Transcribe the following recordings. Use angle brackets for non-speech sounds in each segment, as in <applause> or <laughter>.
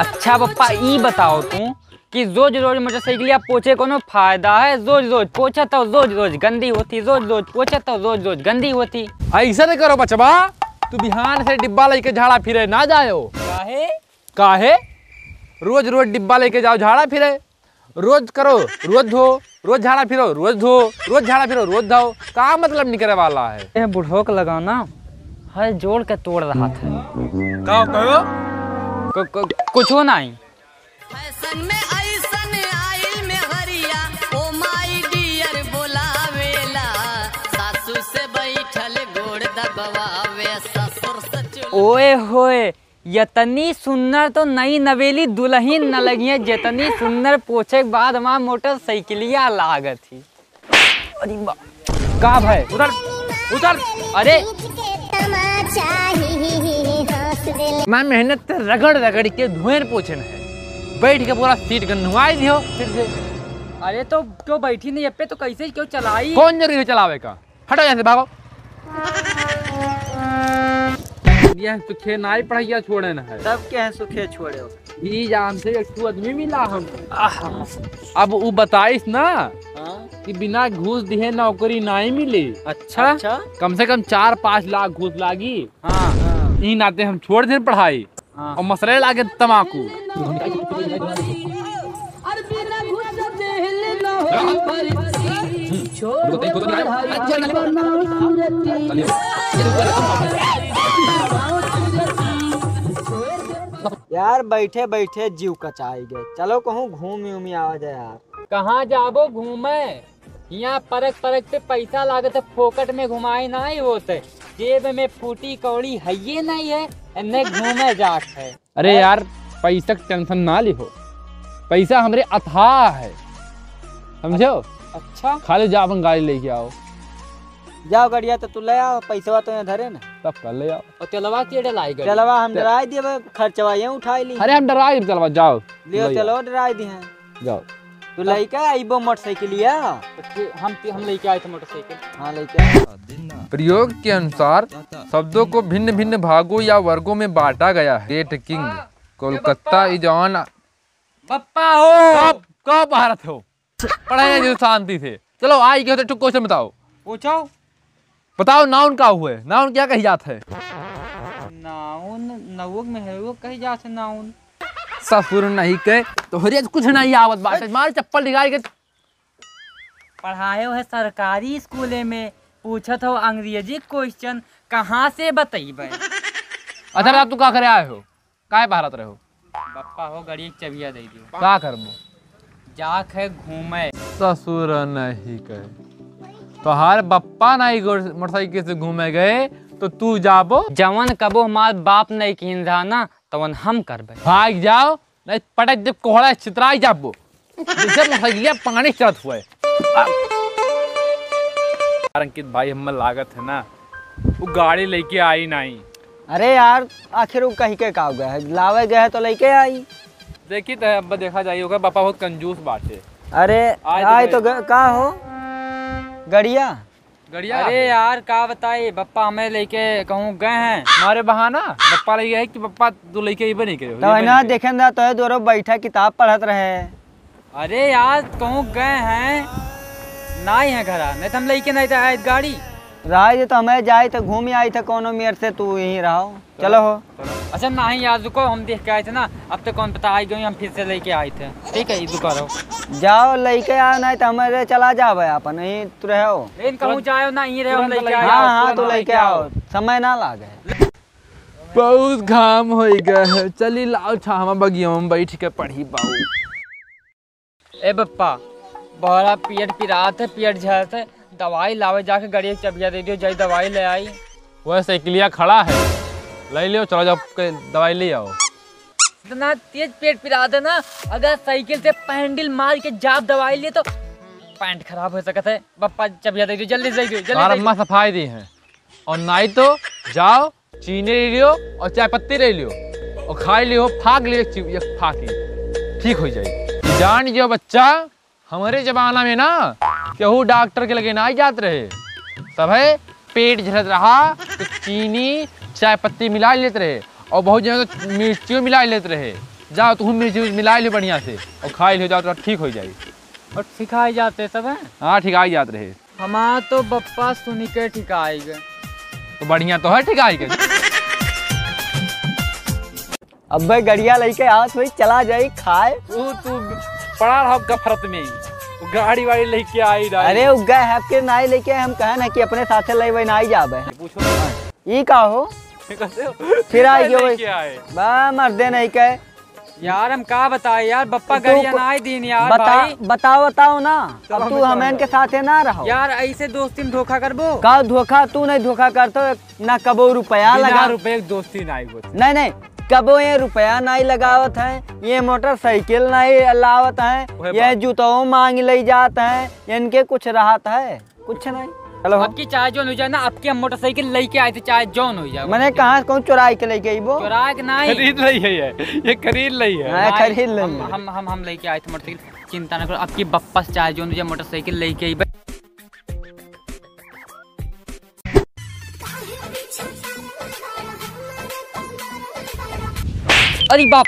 अच्छा पप्पा ई बताओ तू कि रोज रोज मोटरसाइकिलिया पोछे कोनो फ़ायदा है? रोज रोज पोछा तो रोज रोज गंदी होती रोज रोज पोछा तो रोज रोज गंदी होती। ऐसा नहीं करो बचवा तू बिहान से डिब्बा लेके झाड़ा फिरे ना जाओ काहे? काहे? रोज रोज डिब्बा लेके जाओ झाड़ा फिरे। रोज करो रोज धो रोज झाड़ा फिरो रोज धो रोज झाड़ा फिरो रोज धो। का मतलब निकले वाला है? बुढ़ोक लगाना हर जोड़ के तोड़ रहा था। का कहो। कु- कु- कुछ हो। नहीं फ़ैशन में ऐसन आइल में हरिया ओ माई डियर बोलावेला। सासू से बैठल गोड़ दबवावे ससुर से चुल ओए होए यतनी सुंदर तो नई नवेली दुल्हन न लगी है जितनी सुंदर पोछे के बाद हमारा मोटरसाइकिलिया लागत थी। अरे का भाई? उधर उधर। अरे। मैं मेहनत से रगड़ रगड़ के धुएँ पोछन है। बैठ के पूरा सीट गंधुआई दियो फिर से। अरे तो क्यों बैठी नहीं पे तो कैसे क्यों चलाई? कौन ज़रूरी है चलावे का? हटो यहाँ से भागो। ये सुखे नाई पढ़ाइया छोड़े न है। सब के हैं सुखे छोड़े हो? ई जान से एक ठो आदमी मिला हम। अब वो बताइस ना कि बिना घूस दिए नौकरी नहीं मिली। अच्छा अच्छा? कम से कम चार पाँच लाख घूस लागी। हाँ। ई नाते हम छोड़ दें पढ़ाई हाँ। और मसले लागे तमाकू। यार बैठे बैठे जीव कचाई गए। चलो कहूँ घूम उमी आवा जाए यार। कहाँ जाबो घूमे? यहाँ परक परक पे पैसा लागत फोकट में घुमाए ही होते जेब में फूटी कौड़ी है ये नहीं है इन्हें घूमे जात है। अरे यार पैसा की टेंशन ना लिहो पैसा हमरे अथाह है। समझो? अच्छा। खाली जाओ अपन गाड़ी लेके आओ। जाओ गड़िया तो तू ले आओ पैसा तो यहाँ धरे ना। तब कर ले आओ। और तेलवा के डलाई गई चलवा हम डराई दिए खर्चवा ये उठाई ली। अरे हम डरा ही चलवा जाओ। लियो ले चलो डराई दी हैं जाओ। तू लइका आईबो मोटरसाइकिल लिया हम हम लेके आए थे मोटरसाइकिल। हाँ लइका प्रयोग के अनुसार शब्दों को भिन्न भिन्न भागों या वर्गों में बांटा गया है। गेट किंग कोलकाता इजॉन पप्पा हो! कब कब भारत हो? पढ़ाई जो शांति से। चलो आई के तो क्वेश्चन बताओ। पूछो। बताओ नाउन का हुए नाउन क्या कही जाता है? नाउन नवुक में है वो कही जा से नाउन ससुर नहीं के तो हरिया कुछ नहीं आवत बात मार चप्पल निकाल के। पढ़ाए है सरकारी स्कूले में पूछत हो अंग्रेज़ी क्वेश्चन कहाँ से बतेबे अच्छा रात तू का करे आए हो? काहे भारत रहे? हो पप्पा हो गाड़ी के चबिया दे दियो। का करबो? जाक है घूमे। ससुर नहीं कहे तो हर बप्पा नहीं गोर- मोटरसाइकिल से घूमे गए तो तू जाबो। जवन कबो हमार बाप नहीं किन रहा ना तवन हम करबे। भाग जाओ नहीं पटक जब कोहड़ा चितराई जाबो। जैसे मोटरसाइकिल पानी चढ़त हुए। अंकित भाई हम लागत है ना। वो गाड़ी लेके आई नहीं। अरे यार आखिर वो कहीं के का गया है? लावे गए तो लेके आई। देखी तो अब देखा जाइए होगा पापा बहुत कंजूस बाटे अरे आए तो आए गए। तो ग- का हो? गड़िया? गड़िया। अरे यार का बताए? पप्पा हमें लेके कहूँ गए हैं। हमारे बहाना? पप्पा लेके है कि पप्पा तू लेके ही बनी करे तो ना देखे ना तो है दोनों बैठा किताब पढ़त रहे। अरे यार कहूँ गए हैं। नहीं है घर नहीं तो हम लेके नहीं था आए गाड़ी। जे तो हमें जाए तो घूम आई थे कोनो मेर से तू यहीं रहो। चलो हो। अच्छा नहीं यार रुको हम देख के आए थे ना अब तो कौन पता आई गई हम फिर से लेके आए थे। ठीक है रुको रहो। जाओ लेके आओ नहीं तो हमारे चला जाओ अपन यहीं तू रहो लेकिन कहूँ जाओ ना यहीं रहे हम लेके आए हाँ हाँ तू लेके आओ। समय ना लागे। बहुत घाम हो गया है। चली लाओ छामा बगिया में बैठ के पढ़ी बाऊ। ए बप्पा बहरा पियट पिरात है पियट झरत है। दवाई लावे जाके गाड़ी चबिया दे दियो जाई दवाई ले आई। वह साइकिलिया खड़ा है। ले लियो चलो जाओ दवाई ले आओ। इतना तेज पेट पिरा दे ना अगर साइकिल से पैंडल मार के जाप दवाई लिए तो पैंट खराब हो सकता है। बप्पा चबिया दे जल्दी से जल्दी तार अम्मा सफ़ाई दी है। और नहीं तो जाओ चीनी ले लियो और चाय पत्ती ले लियो। और खाई लियो फाक लियो एक फाकी। ठीक हो जाएगी। जान जो बच्चा हमारे जमाना में ना केहू डॉक्टर के लगे ना जात रहे। सब है? पेट झरत रहा तो चीनी चाय पत्ती मिला लेते रहे और बहुत जगह तो मिर्चियों मिला लेते रहे। जाओ तुम मिर्च उर्च मिला लियो बढ़िया से और खा लियो जाओ तो ठीक हो जाए। और सिखाए जाते सब हैं? हाँ ठीक आई जात रहे। हमारा तो बप्पा सुनी के ठिकाई गए। तो बढ़िया तो है ठीक आई के अब भाई गड़िया लेके आवत भाई चला जाई खाए। वो तू पड़ा रहा गफरत में। गाड़ी वाड़ी लेके आई अरे उगा है के नाई लेके हम कहे ना कि अपने साथे ले वही नाई जाबे। पूछो ना। ई का हो? <laughs> फिर आई <laughs> गयो बा मर्दे नहीं कहे। यार हम का बताए यार? बप्पा तू गरिया को- ना दीन यार बता भाई। बताओ बताओ ना। अब तू हमें के साथे ना रहो। यार ऐसे दोस्ती में धोखा करबो? का धोखा? तू नहीं धोखा करतो ना कबो रुपया लगा। रुपए दोस्ती ना आई नहीं नहीं कबो ये रुपया नहीं लगावत है ये मोटरसाइकिल नहीं लावत है ये जूतों मांग ले जात है इनके कुछ राहत है? कुछ नहीं। चलो आपकी चाहे जोन हो जाए ना अब की हम मोटरसाइकिल लेके आए थे चाहे जोन हो जाए। मैंने कहा कौन चुराई के लेके अइबो चुरा के नहीं खरीद रही है ये ये खरीद रही है। खरीद हम हम हम हम लेके आए थे मोटरसाइकिल। चिंता न करो आपकी की बप्पा से जोन हो जाए मोटरसाइकिल लेके आई अरे बाप।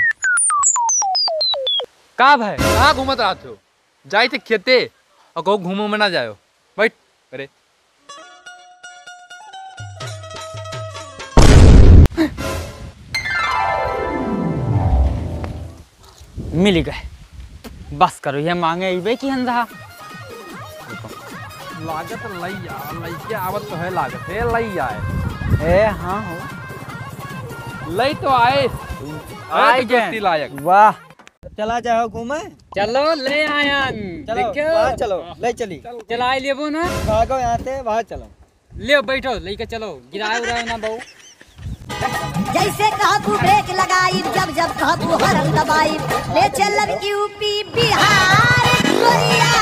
का भाई कहाँ घूमत रहा हो जाई थे खेते और कहूँ घूमो में ना जाओ बैठ अरे। मिल गए। बस करो ये मांगे इबे की अंधा लागत लैया लैया आवत तो है लागत। है लैया है। ए हाँ हो। लई तो आए। आए आए लायक वाह। चला जाओ घूमे। चलो ले आयन। चलो देखो चलो ले चली। चलाए लेबो ना। भागो यहाँ से बाहर चलो। ले बैठो लेके चलो। गिराए उराए ना बहू। जैसे कहबू ब्रेक लगाई जब जब कहबू हरन दबाई। ले चलब यूपी बिहार गोरिया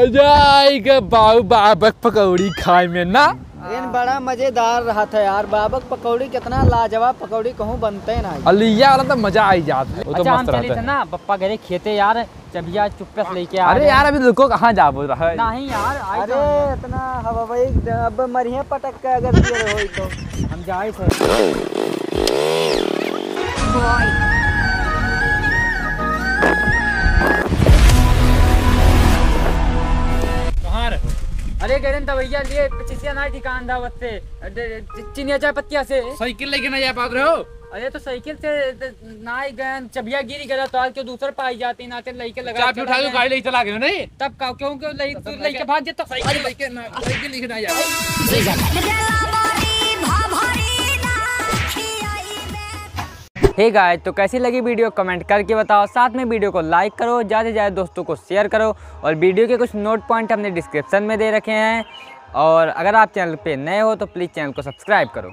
मज़ा बाबू बाबक पकौड़ी खाए में ना। इन बड़ा मज़ेदार रहा था यार बाबक पकौड़ी कितना लाजवाब पकौड़ी कहूँ बनते ना अलिया वाला तो मज़ा आई जात है। तो अच्छा हम चले थे। ना पप्पा घरे खेते यार चबिया चुप्पे से लेके आ अरे यार अभी रुको कहाँ जा बोल रहा है? नहीं यार अरे तो इतना हवा भाई अब मरिए पटक के अगर होई तो। हम जाए थे अरे गरन भैया लिए पचिसिया ना ठिकान दावत से चिनिया चाय पत्तिया से। साइकिल लेके ना जा पा रहे। हो अरे तो साइकिल से ना ही गए चबिया गिरी गया तो आज के दूसर पाई जाती ना ते लेके लगा चाबी उठा के गाड़ी लेके चला गए नहीं? तब का क्यों क्यों ले तू लेके भाग जे तो साइकिल लेके ना साइकिल लेके ना जा। हे गाय तो कैसी लगी वीडियो? कमेंट करके बताओ। साथ में वीडियो को लाइक करो, ज़्यादा से ज़्यादा दोस्तों को शेयर करो और वीडियो के कुछ नोट पॉइंट हमने डिस्क्रिप्शन में दे रखे हैं। और अगर आप चैनल पे नए हो तो प्लीज़ चैनल को सब्सक्राइब करो।